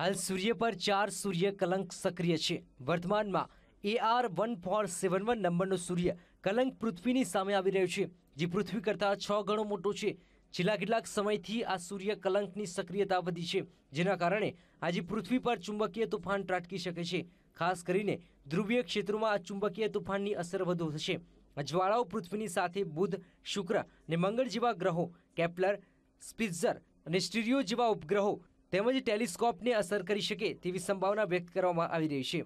હાલ સૂર્ય પર ચાર સૂર્ય કલંક સક્રિય છે. વર્તમાનમાં A R one four seven one નંબરનો સૂર્ય કલંક પૃથ્વીની સામે આવી રહ્યો છે, જે પૃથ્વી કરતાં છ ગણો મોટો છે. છેલ્લા કેટલાક સમયથી આ સૂર્ય કલંકની સક્રિયતા વધી છે, જેના કારણે આજે પૃથ્વી પર ચુંબકીય તોફાન ત્રાટકી શકે છે. ખાસ કરીને ધ્રુવીય ક્ષેત્રોમાં આ ચુંબકીય તોફાનની અસર વધુ થશે. જ્વાળાઓ પૃથ્વીની સાથે બુધ, શુક્ર અને મંગળ જેવા ગ્રહો, કેપ્લર, સ્પિત્ઝર અને સ્ટીરિયો જેવા ઉપગ્રહો તેમજ ટેલિસ્કોપને અસર કરી શકે તેવી સંભાવના વ્યક્ત કરવામાં આવી રહી છે.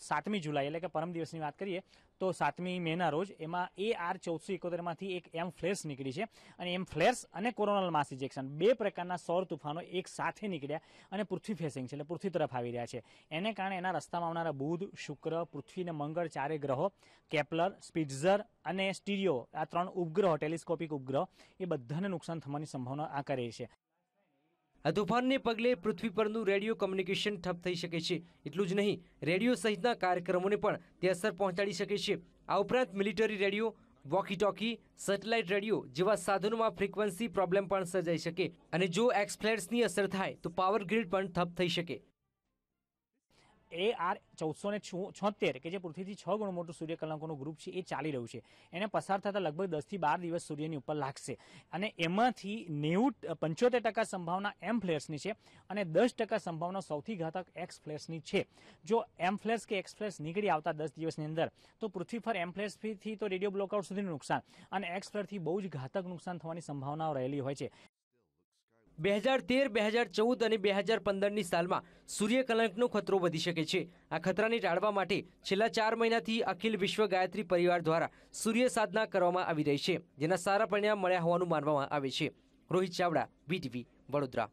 સાતમી જુલાઈ, એટલે કે પરમ દિવસની વાત કરીએ, તો સાતમી મેના રોજ એમાં એ આર ચૌદસો એકોતેરમાંથી એક એમ ફ્લેશ નીકળી છે. અને એમ ફ્લેશ અને કોરોનલ માસ ઇજેક્શન બે પ્રકારના સૌર તુફાનો એક સાથે નીકળ્યા અને પૃથ્વી ફેસિંગ છે, એટલે પૃથ્વી તરફ આવી રહ્યા છે. એને કારણે એના રસ્તામાં આવનારા બુધ, શુક્ર, પૃથ્વી અને મંગળ ચારે ગ્રહો, કેપ્લર, સ્પિટ્ઝર અને સ્ટીરિયો, આ ત્રણ ઉપગ્રહો, ટેલિસ્કોપિક ઉપગ્રહ, એ બધાને નુકસાન થવાની સંભાવના આકારે કરે છે. આ તોફાનને પગલે પૃથ્વી પરનું રેડિયો કમ્યુનિકેશન ઠપ થઈ શકે છે. એટલું જ નહીં, રેડિયો સહિતના કાર્યક્રમોને પણ તે અસર પહોંચાડી શકે છે. આ ઉપરાંત military radio walkie talkie satellite radio જેવા સાધનોમાં ફ્રીક્વન્સી પ્રોબ્લેમ પણ સર્જાઈ શકે. અને જો એક્સપ્લેટ્સની અસર થાય, તો પાવર ગ્રીડ પણ ઠપ થઈ શકે. એ આર ચૌદસો ને છોતેર, કે જે પૃથ્વીથી છ ગણું મોટું સૂર્યકલાકોનું ગ્રુપ છે, એ ચાલી રહ્યું છે. એને પસાર થતાં લગભગ દસથી બાર દિવસ સૂર્યની ઉપર લાગશે. અને એમાંથી નેવું પંચોતેર ટકા સંભાવના એમ ફ્લેર્સની છે અને દસ ટકા સંભાવના સૌથી ઘાતક એક્સ ફ્લેર્સની છે. જો એમ ફ્લેર્સ કે એક્સ ફ્લેર્સ નીકળી આવતા દસ દિવસની અંદર, તો પૃથ્વી પર એમ ફ્લેર્સથી તો રેડિયો બ્લોકઆઉટ સુધીનું નુકસાન અને એક્સ ફ્લેરથી બહુ જ ઘાતક નુકસાન થવાની સંભાવનાઓ રહેલી હોય છે. બે હજાર તેર, બે હજાર ચૌદ અને બે હજાર પંદરની સાલમાં સૂર્યકલંકનો ખતરો વધી શકે છે. આ ખતરાને ટાળવા માટે છેલ્લા ચાર મહિનાથી અખિલ વિશ્વ ગાયત્રી પરિવાર દ્વારા સૂર્ય સાધના કરવામાં આવી રહી છે, જેના સારા પરિણામ મળ્યા હોવાનું માનવામાં આવે છે. રોહિત ચાવડા વીટીવી વડોદરા.